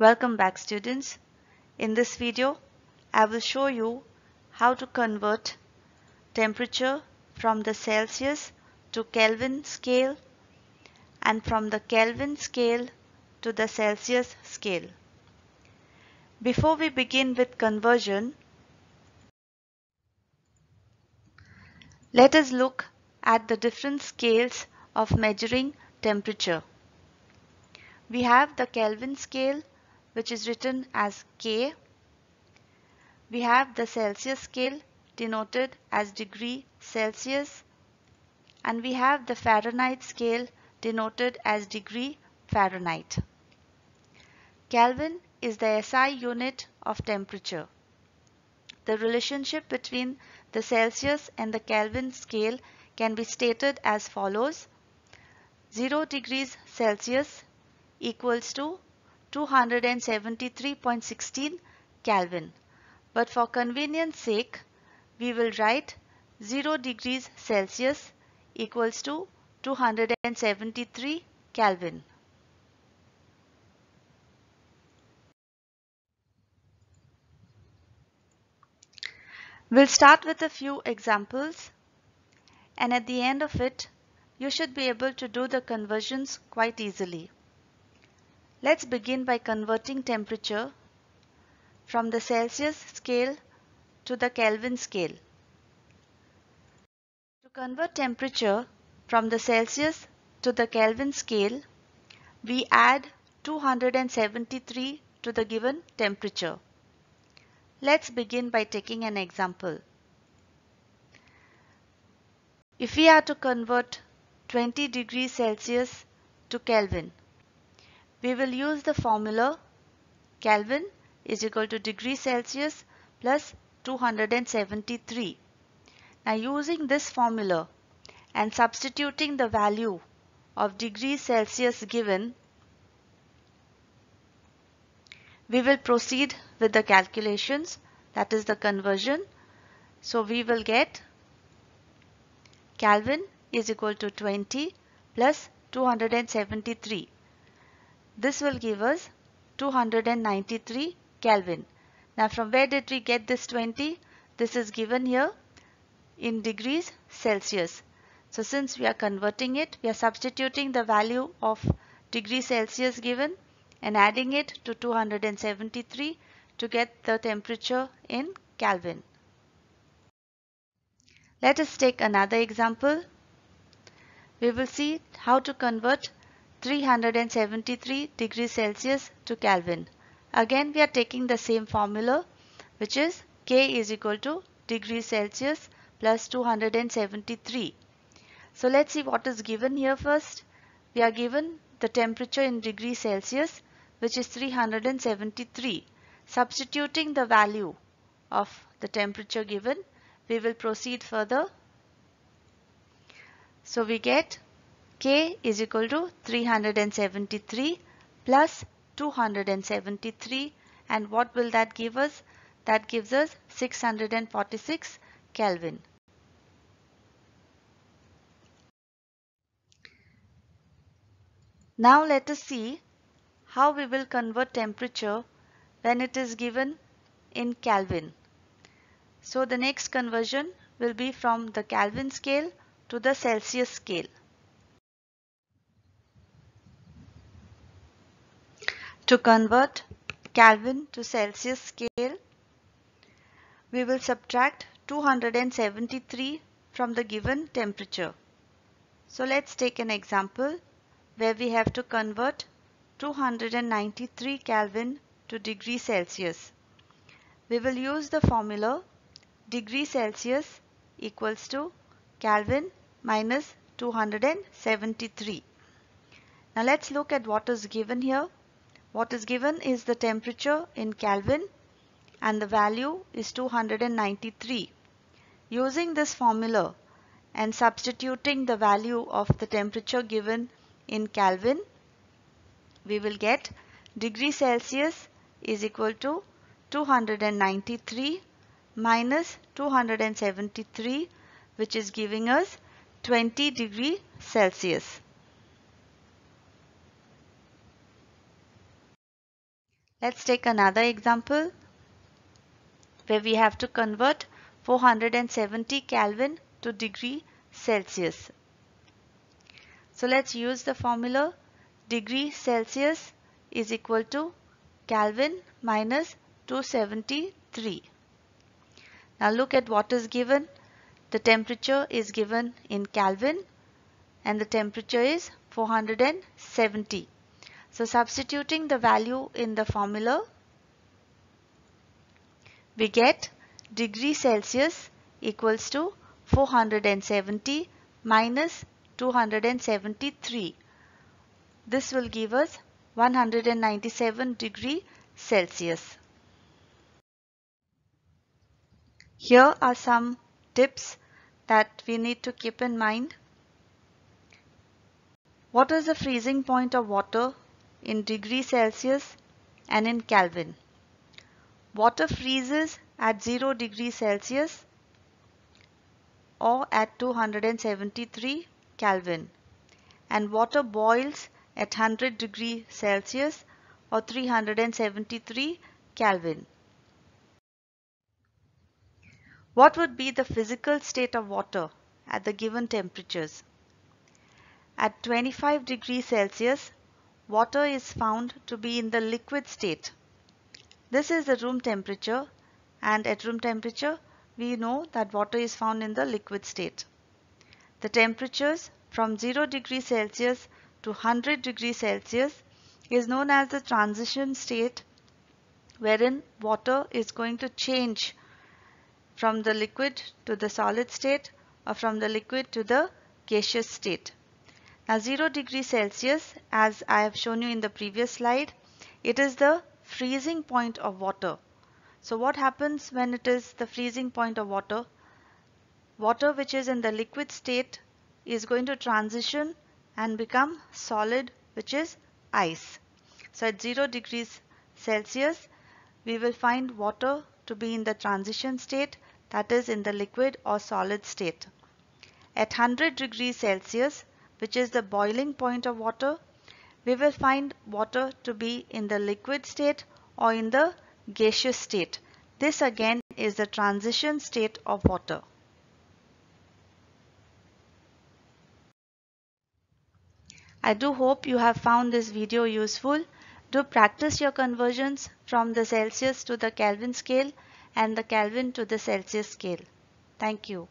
Welcome back students. In this video, I will show you how to convert temperature from the Celsius to Kelvin scale and from the Kelvin scale to the Celsius scale. Before we begin with conversion, let us look at the different scales of measuring temperature. We have the Kelvin scale which is written as K. We have the Celsius scale denoted as degree Celsius and we have the Fahrenheit scale denoted as degree Fahrenheit. Kelvin is the SI unit of temperature. The relationship between the Celsius and the Kelvin scale can be stated as follows. 0 degrees Celsius equals to 273.16 Kelvin. But for convenience sake, we will write 0 degrees Celsius equals to 273 Kelvin. We'll start with a few examples and at the end of it, you should be able to do the conversions quite easily. Let's begin by converting temperature from the Celsius scale to the Kelvin scale. To convert temperature from the Celsius to the Kelvin scale, we add 273 to the given temperature. Let's begin by taking an example. If we are to convert 20 degrees Celsius to Kelvin, we will use the formula Kelvin is equal to degree Celsius plus 273. Now using this formula and substituting the value of degree Celsius given, we will proceed with the calculations that is the conversion. So we will get Kelvin is equal to 20 plus 273. This will give us 293 Kelvin. Now from where did we get this 20? This is given here in degrees Celsius. So since we are converting it, we are substituting the value of degree Celsius given and adding it to 273 to get the temperature in Kelvin. Let us take another example. We will see how to convert 373 degrees Celsius to Kelvin. Again we are taking the same formula which is K is equal to degrees Celsius plus 273. So let's see what is given here first. We are given the temperature in degrees Celsius which is 373. Substituting the value of the temperature given, we will proceed further. So we get K is equal to 373 plus 273 and what will that give us? That gives us 646 Kelvin. Now let us see how we will convert temperature when it is given in Kelvin. So the next conversion will be from the Kelvin scale to the Celsius scale. To convert Kelvin to Celsius scale, we will subtract 273 from the given temperature. So let's take an example where we have to convert 293 Kelvin to degree Celsius. We will use the formula degree Celsius equals to Kelvin minus 273. Now let's look at what is given here. What is given is the temperature in Kelvin and the value is 293. Using this formula and substituting the value of the temperature given in Kelvin, we will get degree Celsius is equal to 293 minus 273 which is giving us 20 degree Celsius. Let's take another example where we have to convert 470 Kelvin to degree Celsius. So let's use the formula degree Celsius is equal to Kelvin minus 273. Now look at what is given. The temperature is given in Kelvin and the temperature is 470. So substituting the value in the formula, we get degree Celsius equals to 470 minus 273. This will give us 197 degree Celsius. Here are some tips that we need to keep in mind. What is the freezing point of water in degree Celsius and in Kelvin? Water freezes at 0 degree Celsius or at 273 Kelvin and water boils at 100 degree Celsius or 373 Kelvin. What would be the physical state of water at the given temperatures? At 25 degrees Celsius, water is found to be in the liquid state. This is the room temperature and at room temperature we know that water is found in the liquid state. The temperatures from 0 degree Celsius to 100 degree Celsius is known as the transition state wherein water is going to change from the liquid to the solid state or from the liquid to the gaseous state. Now 0 degree Celsius as I have shown you in the previous slide it is the freezing point of water so what happens when it is the freezing point of water? Water which is in the liquid state is going to transition and become solid which is ice. So at 0 degrees Celsius we will find water to be in the transition state that is in the liquid or solid state. At 100 degrees Celsius which is the boiling point of water we will find water to be in the liquid state or in the gaseous state. This again is the transition state of water. I do hope you have found this video useful. Do practice your conversions from the Celsius to the Kelvin scale and the Kelvin to the Celsius scale. Thank you.